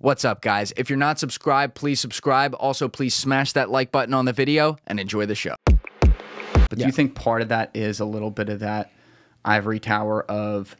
What's up, guys? If you're not subscribed, please subscribe. Also, please smash that like button on the video and enjoy the show. But do you think part of that is a little bit of that ivory tower of,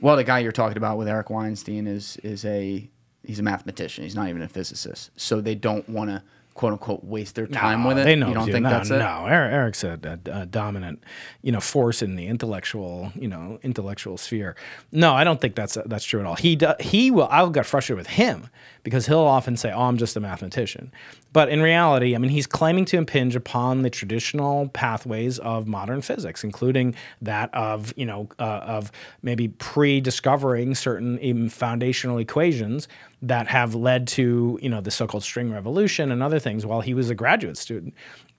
well, the guy you're talking about with Eric Weinstein is is a he's a mathematician. He's not even a physicist, so they don't want to quote unquote waste their time No, with it. They know. you don't think no, that's it? No, Eric, Eric's a, a, a dominant, you know, force in the intellectual, you know, intellectual sphere. No, I don't think that's that's true at all. He do, he will. I'll get frustrated with him because he'll often say, "Oh, I'm just a mathematician," but in reality, I mean, he's claiming to impinge upon the traditional pathways of modern physics, including that of you know uh, of maybe pre-discovering certain even foundational equations that have led to you know the so-called string revolution and other things while he was a graduate student.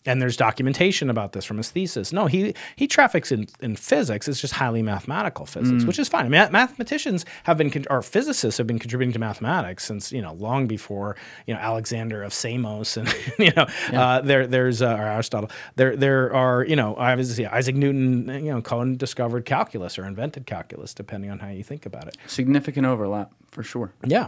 And there's documentation about this from his thesis. No he he traffics in, in physics. It's just highly mathematical physics which is fine. I mean, mathematicians have been con- or physicists have been contributing to mathematics since you know long before you know alexander of samos and you know uh, there there's uh, or aristotle. There there are you know obviously isaac newton you know cohen discovered calculus or invented calculus depending on how you think about it. Significant overlap for sure. yeah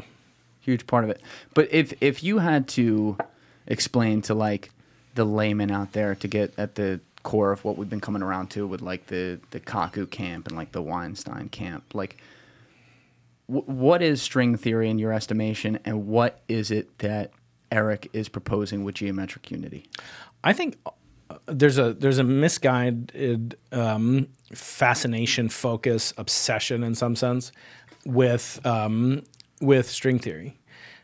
huge part of it. But if if you had to explain to like the layman out there to get at the core of what we've been coming around to with like the the Kaku camp and like the Weinstein camp, like what is string theory in your estimation, and what is it that Eric is proposing with geometric unity? I think uh, there's a there's a misguided um, fascination, focus, obsession in some sense with um, with string theory.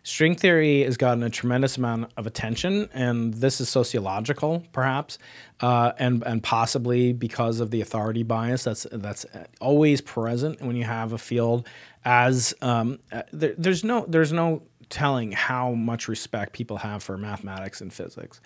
String theory has gotten a tremendous amount of attention, and this is sociological, perhaps, uh, and and possibly because of the authority bias that's that's always present when you have a field. As um, uh, there, there's no there's no telling how much respect people have for mathematics and physics.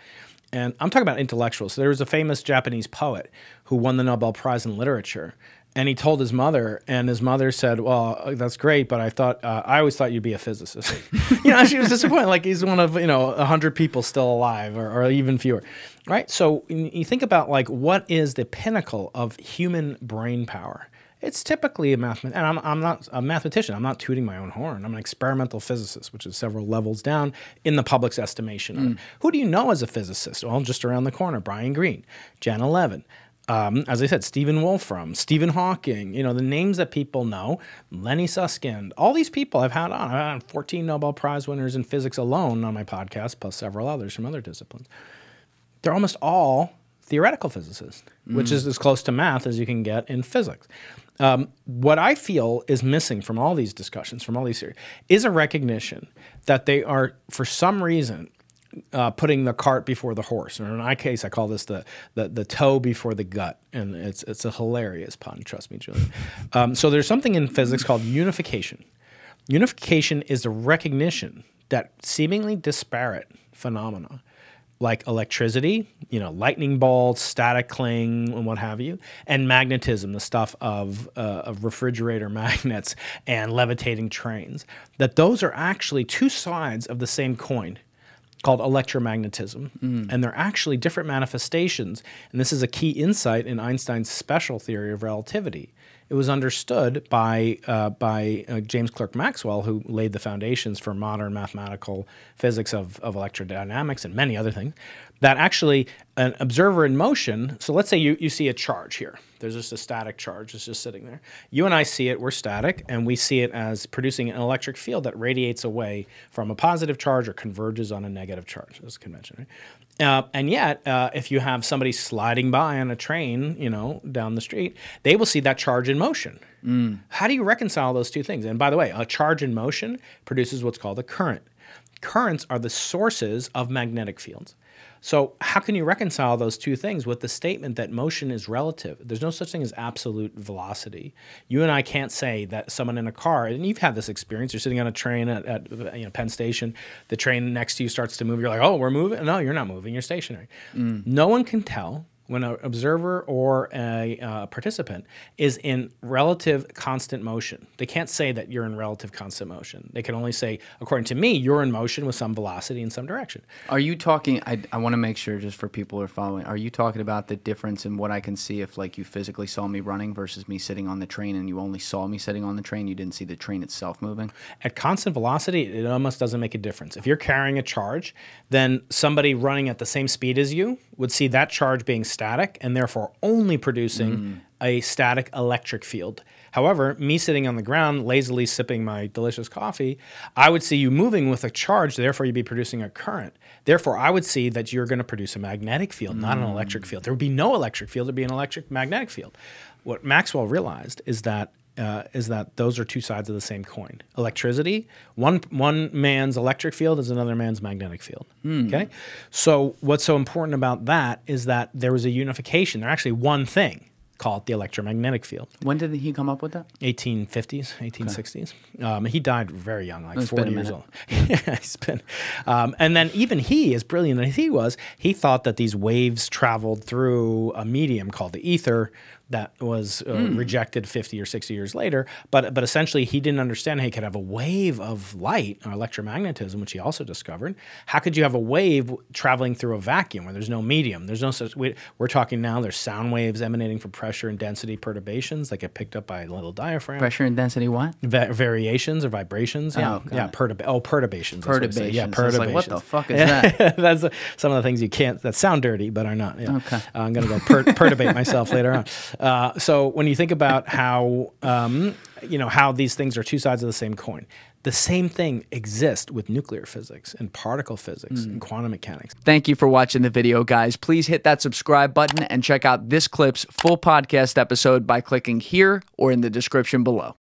And I'm talking about intellectuals. So there was a famous Japanese poet who won the Nobel Prize in literature. And he told his mother, and his mother said, "Well, uh, that's great, but I thought uh, I always thought you'd be a physicist." you know, she was disappointed. Like he's one of you know a hundred people still alive, or, or even fewer, right? So you think about like what is the pinnacle of human brain power? It's typically a math, and I'm, I'm not a mathematician. I'm not tooting my own horn. I'm an experimental physicist, which is several levels down in the public's estimation. Who do you know as a physicist? Well, just around the corner, Brian Greene, Janna Levin. Um, as I said, Stephen Wolfram, Stephen Hawking, you know, the names that people know, Lenny Susskind, all these people I've had on. I've had 14 Nobel Prize winners in physics alone on my podcast, plus several others from other disciplines they're almost all theoretical physicists, which is as close to math as you can get in physics. Um, what I feel is missing from all these discussions, from all these theories, is a recognition that they are, for some reason, uh, putting the cart before the horse. Or in my case, I call this the, the the toe before the gut, and it's it's a hilarious pun. Trust me, Julian. Um, so there's something in physics called unification. Unification is the recognition that seemingly disparate phenomena like electricity, you know, lightning bolts, static cling, and what have you, and magnetism, the stuff of, uh, of refrigerator magnets and levitating trains, that those are actually two sides of the same coin called electromagnetism. Mm. And they're actually different manifestations. And this is a key insight in Einstein's special theory of relativity. It was understood by, uh, by uh, James Clerk Maxwell, who laid the foundations for modern mathematical physics of, of electrodynamics and many other things, that actually an observer in motion, so let's say you, you see a charge here. There's just a static charge, it's just sitting there. You and I see it, we're static, and we see it as producing an electric field that radiates away from a positive charge or converges on a negative charge. That's convention, right? Uh, and yet, uh, if you have somebody sliding by on a train, you know, down the street, they will see that charge in motion. How do you reconcile those two things? And by the way, a charge in motion produces what's called a current. Currents are the sources of magnetic fields. So, how can you reconcile those two things with the statement that motion is relative? There's no such thing as absolute velocity. You and I can't say that someone in a car, and you've had this experience, you're sitting on a train at, at you know, Penn Station, the train next to you starts to move, you're like, oh, we're moving. No, you're not moving, you're stationary. No one can tell when an observer or a uh, participant is in relative constant motion. They can't say that you're in relative constant motion. They can only say, according to me, you're in motion with some velocity in some direction. Are you talking? I, I want to make sure, just for people who are following, are you talking about the difference in what I can see if, like, you physically saw me running versus me sitting on the train, and you only saw me sitting on the train, you didn't see the train itself moving? At constant velocity, it almost doesn't make a difference. If you're carrying a charge, then somebody running at the same speed as you would see that charge being static and therefore only producing Mm. a static electric field. However, me sitting on the ground, lazily sipping my delicious coffee, I would see you moving with a charge, therefore you'd be producing a current. Therefore, I would see that you're going to produce a magnetic field, not an electric field. There would be no electric field, there'd be an electric magnetic field. What Maxwell realized is that uh, is that those are two sides of the same coin. Electricity, one one man's electric field is another man's magnetic field. Okay, so what's so important about that is that there was a unification. They're actually one thing. Call it the electromagnetic field. When did he come up with that? 1850s, 1860s. Um, he died very young, like It's been 40 years old. yeah, he's been. Um, and then even he, as brilliant as he was, he thought that these waves traveled through a medium called the ether that was uh, Hmm. rejected 50 or 60 years later. But but essentially, he didn't understand how you could have a wave of light or electromagnetism, which he also discovered. How could you have a wave traveling through a vacuum where there's no medium? There's no such. We, we're talking now. There's sound waves emanating from pressure and density perturbations that get picked up by a little diaphragm Pressure and density, what? va- variations or vibrations. Yeah, Oh, yeah. it. Perturb- oh, perturbations. that's what it said. Yeah, Perturbations. Like, perturbations. what the fuck is that? that's uh, some of the things you can't that sound dirty but are not. Yeah. Okay. Uh, I'm gonna go per- perturbate myself later on. Uh, so when you think about how um, you know how these things are two sides of the same coin, the same thing exists with nuclear physics and particle physics Hmm. and quantum mechanics. Thank you for watching the video, guys. Please hit that subscribe button and check out this clip's full podcast episode by clicking here or in the description below.